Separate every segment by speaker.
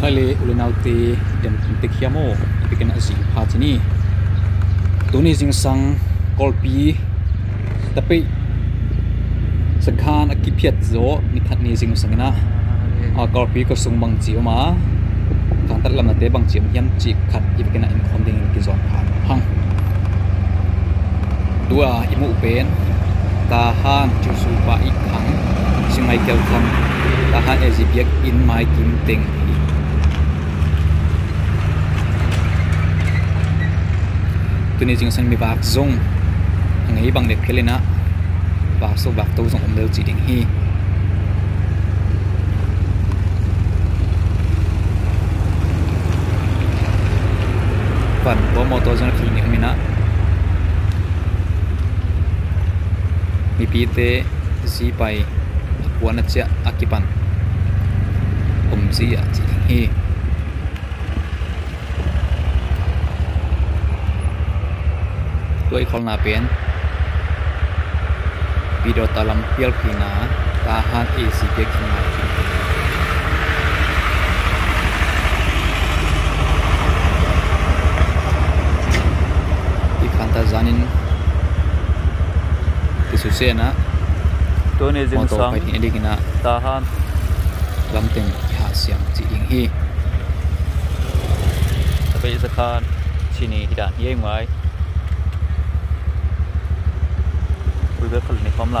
Speaker 1: khale ulenauti dem tikhiamo ipikan asi phatini tuni jing sang kolpi tapi saghan akiphiat zo ni khat ni jing sangina a kolpi ko sung mang chi ma. Kan tat lam na te bang chiam hiam chi khat ipikan in khom ding ki zon phan hang. Dua imu pen tahan chu su pa ik khang singai kel tahan ezipiak in mai kim teng tu ni jing san mi bak zung ngai bang le khelina bak so bak to zong omdel chi ding hi. Pan bo mo to zong khil ni mina mi pi te zi pai wana cha akipan om zi a chi ding hi. Tuai khol na pen video talam pial kina tahan isi ke kina ikanta zanin. Isusena
Speaker 2: tôi này dừng motor sáng pai
Speaker 1: ni kina
Speaker 2: ta han
Speaker 1: lam teng ha siang chi ding hi.
Speaker 2: Tapi sekarang sini tidak lampi เรือขลุ่นในความไร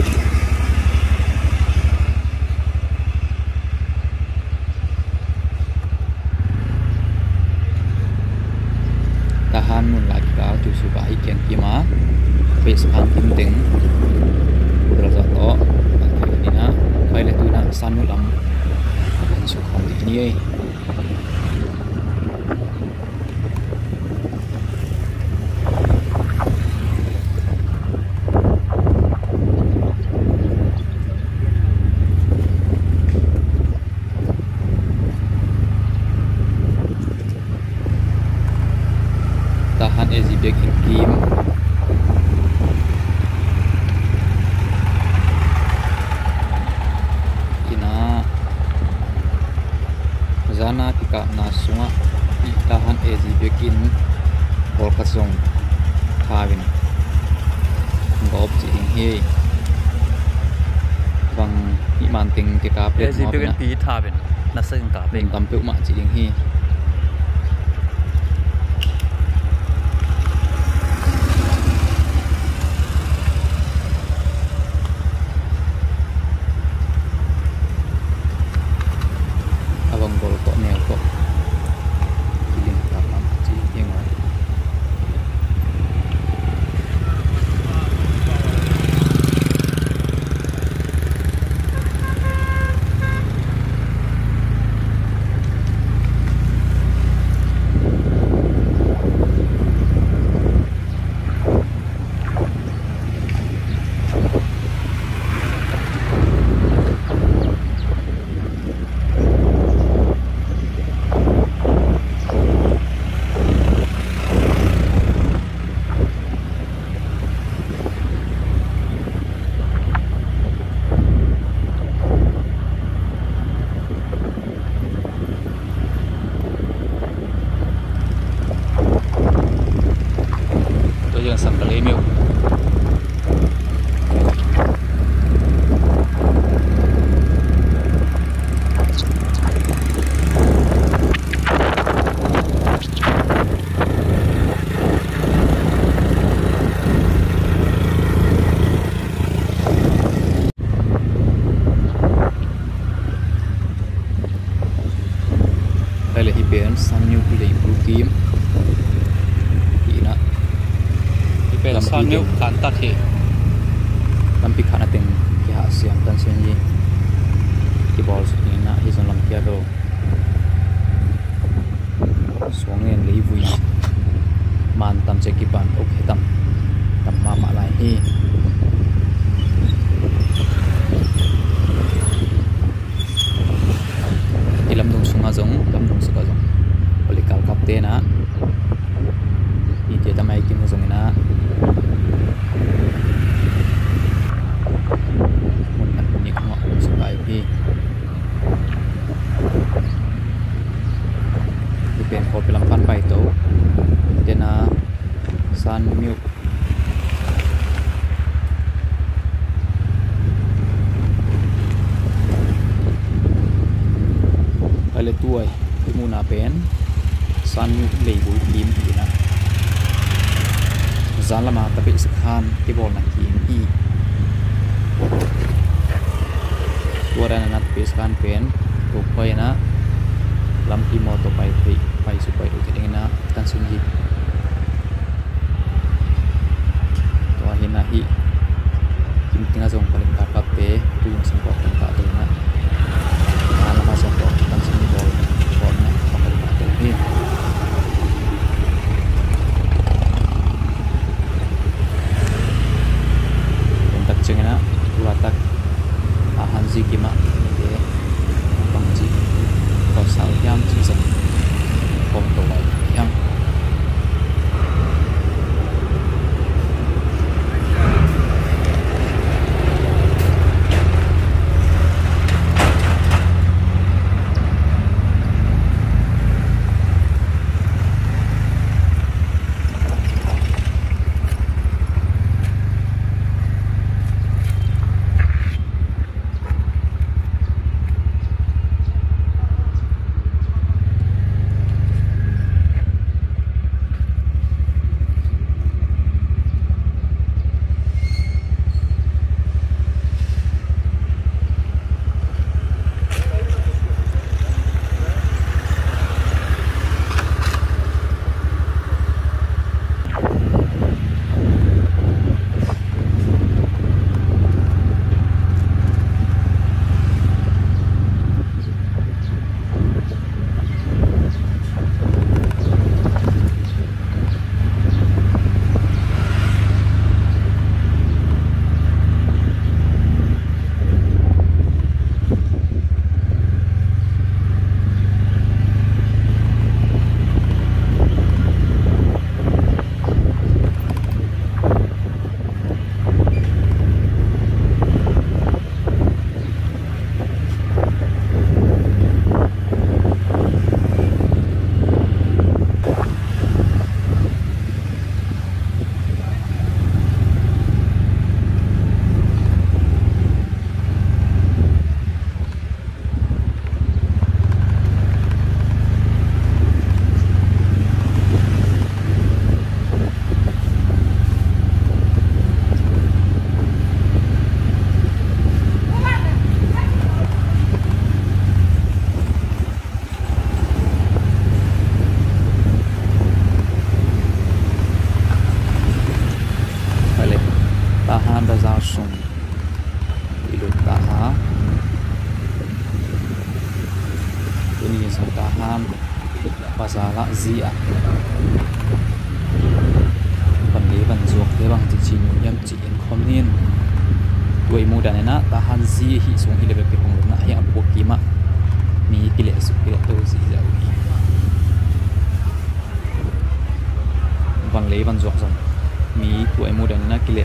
Speaker 1: ta han e ji bekin bol song khawin gop ji hing he bang hi man ting ti ka pe mo na ji bekin
Speaker 2: pi thawin na seng ka pe
Speaker 1: tam pe ma ji hing hi Io San Premio Hello, new play game.
Speaker 2: เป็น ลำบาก ซอนมิวการตัดเห
Speaker 1: lam pi khana teng ki ha siam tan sen yi ki ball su ni na hi zon lam kia do suang en lei vui man tam che ki pan ok he tam tam ma ma lai hi pen san lei bui lim hi na zan lama tapi sekhan ki bol na kim i tuara na nat pe sekhan pen to pai na lam ki mo to pai pai pai su pai uti ding na tan sun ji to hi na hi kim tinga jong pale ka ka pe tu yung sing ko kan pa za la zi a ban le ban zuak te bang ti chi nu yam chi in khom nin tuai mu dan na ta han zi hi sung hi level ke hong na hi a po ki ma mi kile su kile to zi za u hi ban le ban zuak zong mi tuai mu dan lệ. Kile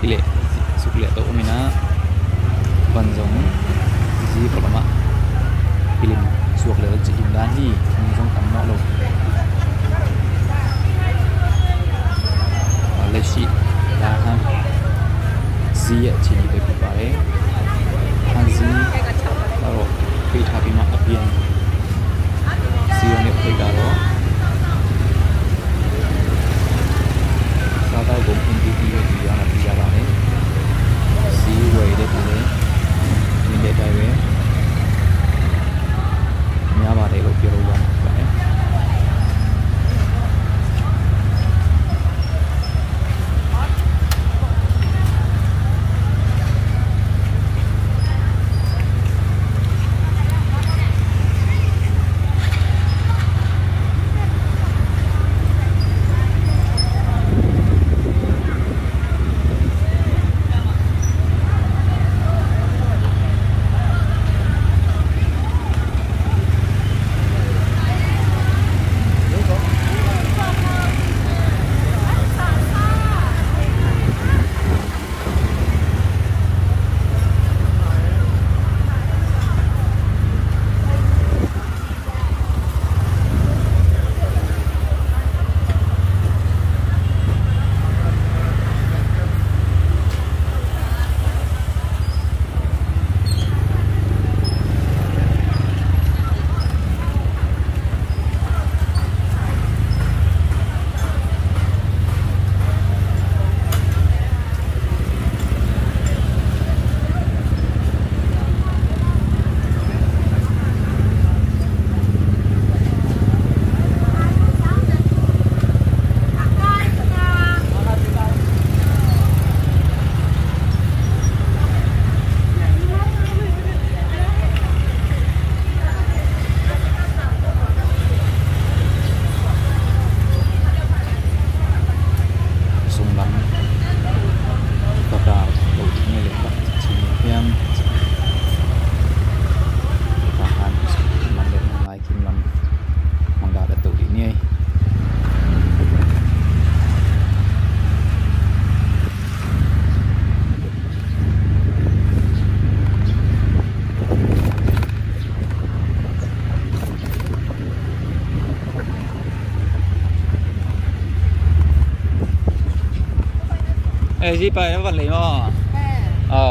Speaker 1: kile lệ kile to mi na ban zong zi ko ma พิลิม สวกเลยจะอินด้านนี่มีสองตำนาลงมาเลชิลาฮันซีอ่ะชีไปปุ๊บไปฮันซีแล้วปีทาปีมาอเปียนซีวันนี้ไปกันแล้วซาดาวกงอินดีดีอยู่ที่อาณาจักรนี้ซีไว้ได้ปุ๊บเลยมีเด็ดได้ไหม များပါတယ်လို့ပြောလို့ရပါတယ်
Speaker 2: เอ้ยที่ไปแล้ววันเลยมั้งอ๋อ